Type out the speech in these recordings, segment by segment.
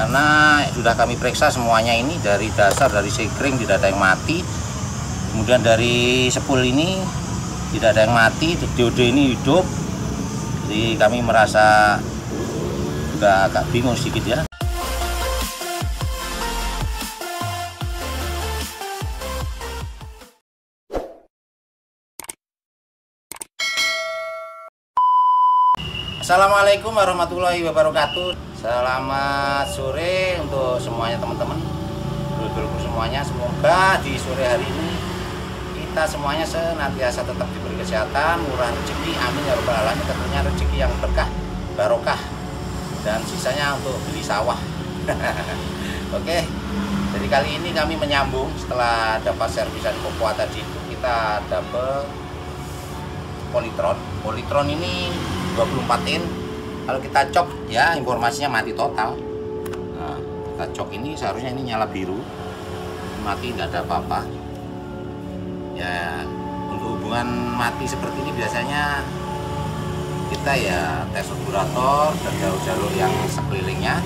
karena sudah kami periksa semuanya ini dari dasar dari sekring tidak ada yang mati. Kemudian dari sepul ini tidak ada yang mati diode ini hidup. Jadi kami merasa juga agak bingung sedikit ya Assalamualaikum warahmatullahi wabarakatuh. Selamat sore untuk semuanya teman-teman. Dulur-dulurku semuanya Semoga di sore hari ini Kita semuanya senantiasa tetap diberi kesehatan Murah rezeki. Amin ya rabbal alamin. Tentunya rezeki yang berkah Barokah Dan sisanya untuk beli sawah. Oke Jadi kali ini kami menyambung Setelah dapat servisan Kokoa tadi. Itu Kita dapat Polytron. Polytron ini 24 in. Kalau kita cok ya informasinya mati total. Nah, kita cok ini seharusnya ini nyala biru. Mati tidak ada apa-apa. Ya untuk hubungan mati seperti ini biasanya kita ya tes obturator dan jalur-jalur yang sekelilingnya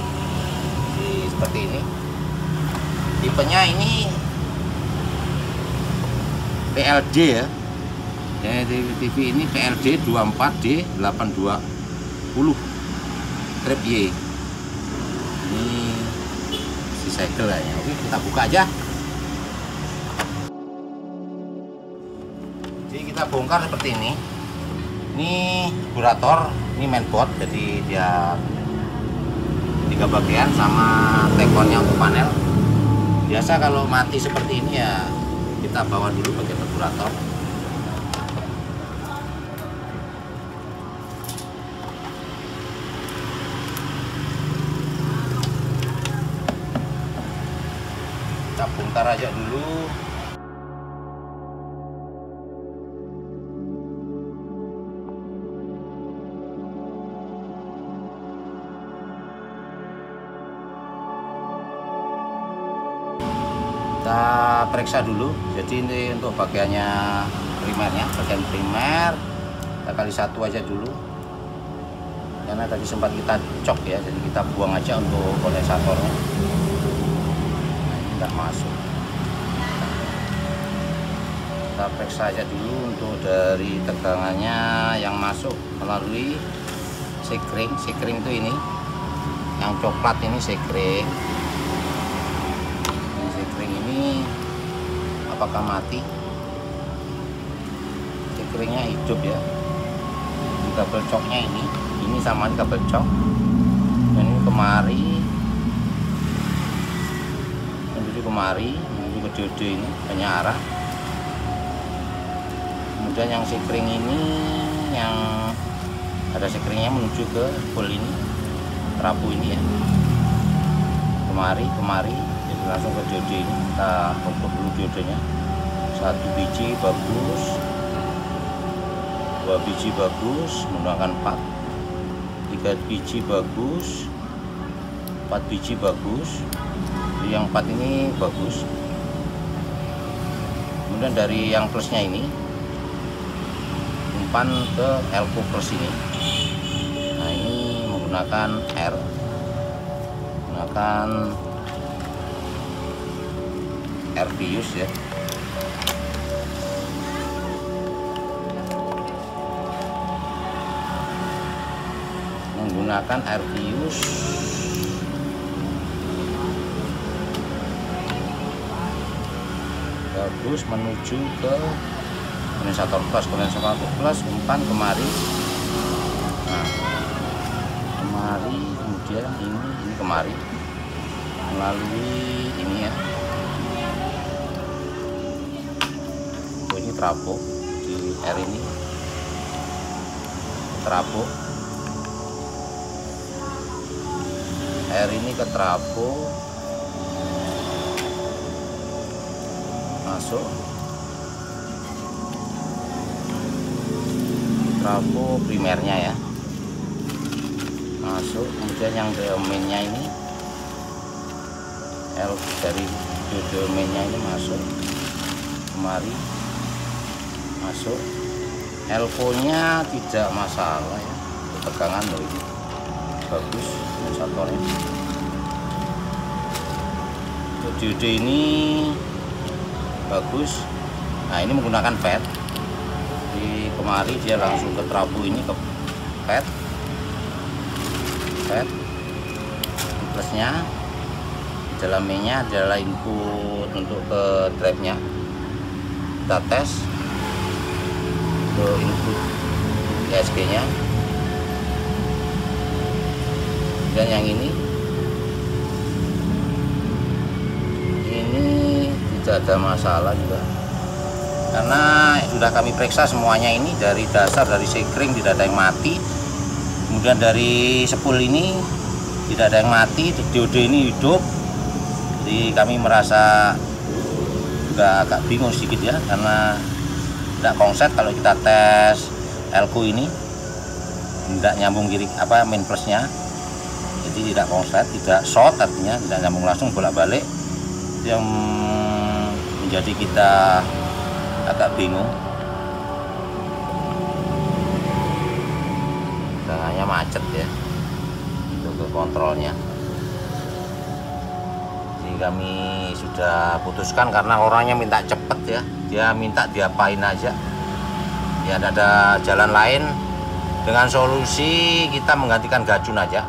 di, seperti ini. Tipenya ini PLD ya jadi TV ini PLD 24D 820 trip Y. Ini si segel ya. Oke kita buka aja. Jadi kita bongkar seperti ini. Ini kurator ini mainboard jadi dia tiga bagian sama tekonnya untuk panel. Biasa kalau mati seperti ini ya kita bawa dulu bagian kurator kita aja dulu. Kita periksa dulu. Jadi ini untuk bagiannya primernya bagian primer. Kita kali satu aja dulu. Karena tadi sempat kita cok ya jadi kita buang aja untuk kondensatornya tidak masuk. Kita periksa aja dulu untuk dari tegangannya yang masuk melalui sekring sekring itu ini yang coklat ini sekring ini sekring ini apakah mati? Sekringnya hidup ya. Ini kabel coknya ini. Ini sama kabel cok ini kemari menuju kemari menuju ke diode ini banyak arah. Kemudian yang sekring ini yang ada sekringnya menuju ke pol ini terapu ini ya. Kemari kemari jadi langsung ke diode ini kita ukur dulu diodenya satu biji bagus dua biji bagus menggunakan 4 tiga biji bagus empat biji bagus yang empat ini bagus. Kemudian dari yang plusnya ini umpan ke elko plus ini. Nah ini menggunakan R. Menggunakan R bius ya. Menggunakan air bius bagus menuju ke kondensator plus kondensator plus umpan kemari. Nah kemari kemudian ini ini kemari. Melalui ini ya. Oh, ini trafo di R ini. Trafo air ini ke trafo masuk. Trafo primernya ya. Masuk kemudian yang domainnya ini. L dari domainnya ini masuk. Kemari. Masuk. Elko nya tidak masalah ya. Tegangan loh ini. Bagus untuk diode ini bagus. Nah ini menggunakan pet di kemari dia langsung ke trapu ini ke pet pet plusnya di dalam nya adalah input untuk ke drive nya kita tes ke input ESG nya dan yang ini tidak ada masalah juga. Karena sudah kami periksa semuanya ini dari dasar dari sekring tidak ada yang mati. Kemudian dari sepul ini tidak ada yang mati diode ini hidup. Jadi kami merasa juga agak bingung sedikit ya karena tidak konsep kalau kita tes elko ini. Tidak nyambung kiri apa main plusnya. Jadi tidak konslet tidak short artinya tidak nyambung langsung bolak-balik. Yang menjadi kita agak bingung. Tengahnya macet ya. Untuk kontrolnya. Jadi kami sudah putuskan karena orangnya minta cepet ya. Dia minta diapain aja. Ya ada jalan lain. Dengan solusi kita menggantikan gacun aja.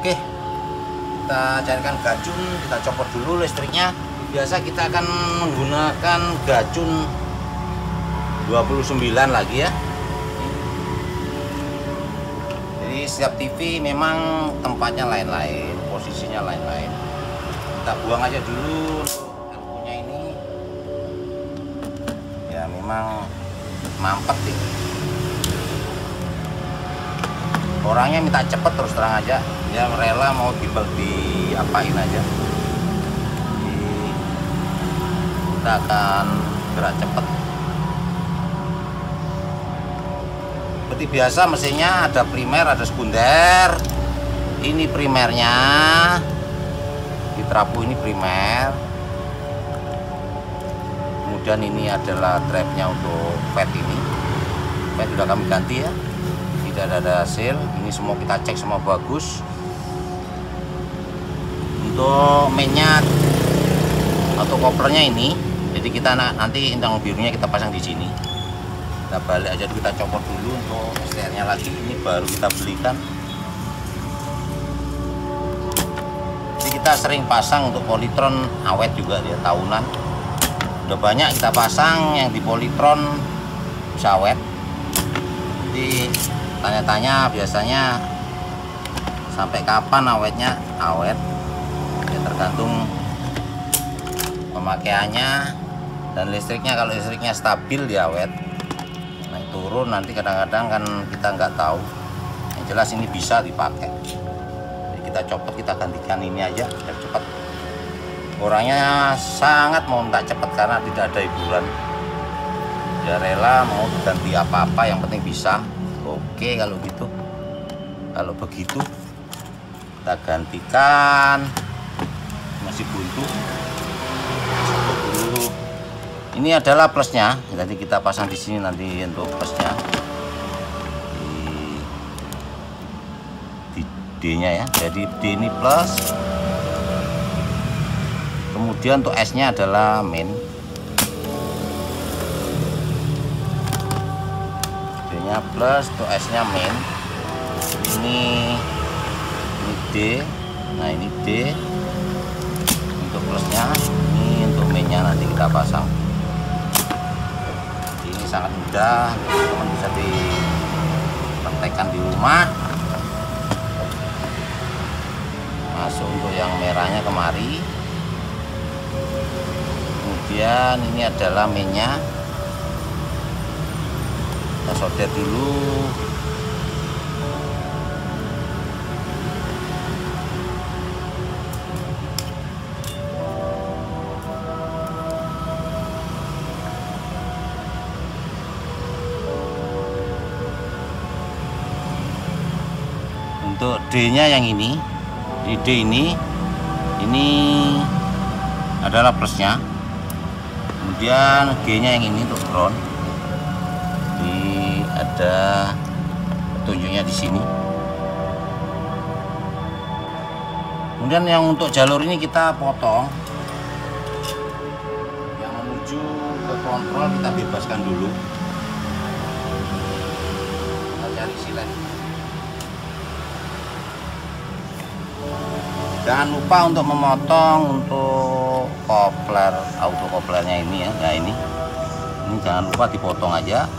Oke. Kita carikan gacun kita copot dulu listriknya biasa kita akan menggunakan gacun 29 lagi ya. Jadi setiap TV memang tempatnya lain-lain posisinya lain-lain. Kita buang aja dulu untuk punya ini. Ya memang mampet sih orangnya minta cepet terus terang aja. Dia rela mau di diapain aja kita akan gerak cepat. Seperti biasa mesinnya ada primer ada sekunder. Ini primernya. Di terapu ini primer. Kemudian ini adalah drive nya untuk fat ini. Fat sudah kami ganti ya. Tidak ada hasil. Ini semua kita cek semua bagus. Untuk mainnya atau kopernya ini jadi kita nanti intang birunya kita pasang di sini. Kita balik aja kita copot dulu untuk setirnya lagi. Ini baru kita belikan. Jadi kita sering pasang untuk politron awet juga dia tahunan. Udah banyak kita pasang yang di politron bisa awet. Jadi tanya-tanya biasanya sampai kapan awetnya? Awet. Ya tergantung pemakaiannya dan listriknya kalau listriknya stabil dia awet naik turun nanti kadang-kadang kan kita nggak tahu. Yang jelas ini bisa dipakai. Jadi kita copot kita gantikan ini aja biar cepat. Orangnya sangat mau minta cepat karena tidak ada hiburan. Dia rela mau ganti apa-apa yang penting bisa. Oke kalau gitu. Kalau begitu kita gantikan. Masih buntu ini adalah plusnya. Jadi kita pasang di sini nanti untuk plusnya. Di, di D nya ya. Jadi D ini plus. Kemudian untuk S nya adalah main D nya plus untuk S nya main ini ini D. Nah ini D. Untuk plusnya ini untuk mainnya nanti kita pasang sangat mudah teman-teman bisa dipraktekkan di rumah. Masuk untuk yang merahnya kemari. Kemudian ini adalah mainnya kita solder dulu untuk D nya yang ini di D ini ini adalah plusnya. Kemudian G nya yang ini untuk ground di ada petunjuknya di sini. Kemudian yang untuk jalur ini kita potong. Yang menuju ke kontrol kita bebaskan dulu. Kita cari silet jangan lupa untuk memotong untuk kopler auto koplernya ini ya nah ini. Ini jangan lupa dipotong aja.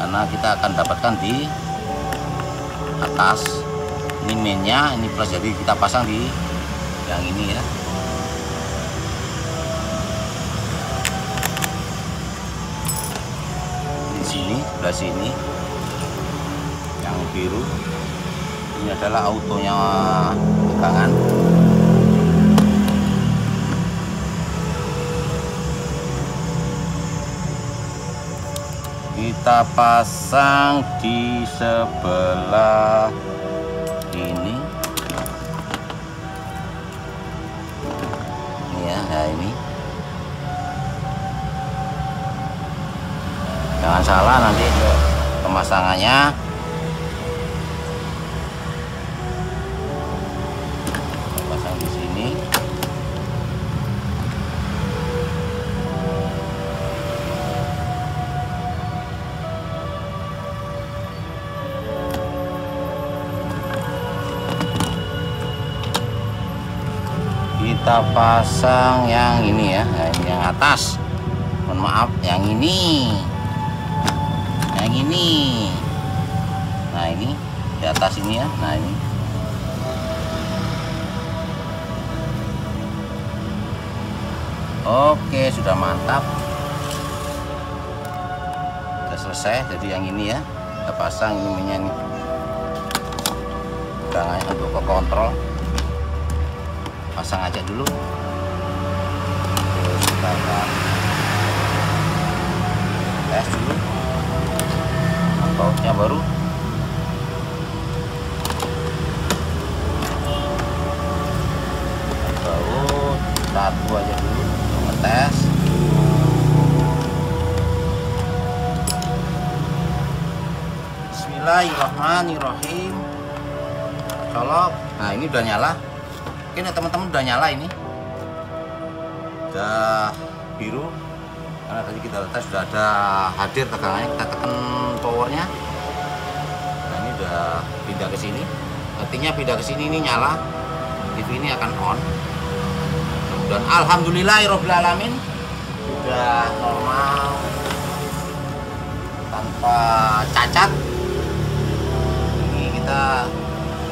Karena kita akan dapatkan di atas. Ini mainnya ini plus jadi kita pasang di yang ini ya. Di sini sebelah sini. Yang biru ini adalah autonya tegangan kita pasang di sebelah ini. Ini ya nah ini. Jangan salah nanti pemasangannya kita pasang yang ini ya yang atas. Mohon maaf yang ini. Yang ini. Nah ini di atas ini ya. Nah ini. Oke sudah mantap. Sudah selesai jadi yang ini ya. Kita pasang ini minyak ini pegangannya untuk ke kontrol pasang aja dulu. Terus kita akan tes dulu. Bautnya baru. Baut satu aja dulu untuk ngetes Bismillahirrahmanirrahim. Colok nah ini udah nyala Oke teman-teman udah nyala ini. Udah biru. Karena tadi kita tes sudah ada hadir tegangannya kita tekan powernya. Nah ini udah pindah ke sini. Artinya pindah ke sini ini nyala. TV ini akan on. Dan alhamdulillah alamin udah normal. Tanpa cacat. Ini kita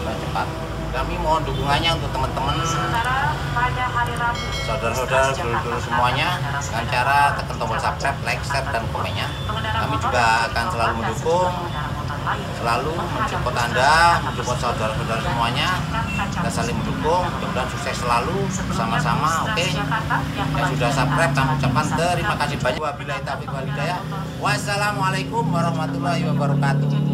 cepat kami mohon dukungannya untuk teman-teman Sementara pada hari Rabu, saudara-saudara dulu-dulu semuanya dengan cara tekan tombol subscribe, like, share, dan komennya. Kami juga akan selalu mendukung, selalu mensupport Anda, mensupport saudara-saudara semuanya. Kita saling mendukung, mudah-mudahan sukses selalu bersama-sama, oke? Yang sudah subscribe, kami ucapkan terima kasih banyak. Wabillahi taufiq wal hidayah. Wassalamualaikum warahmatullahi wabarakatuh.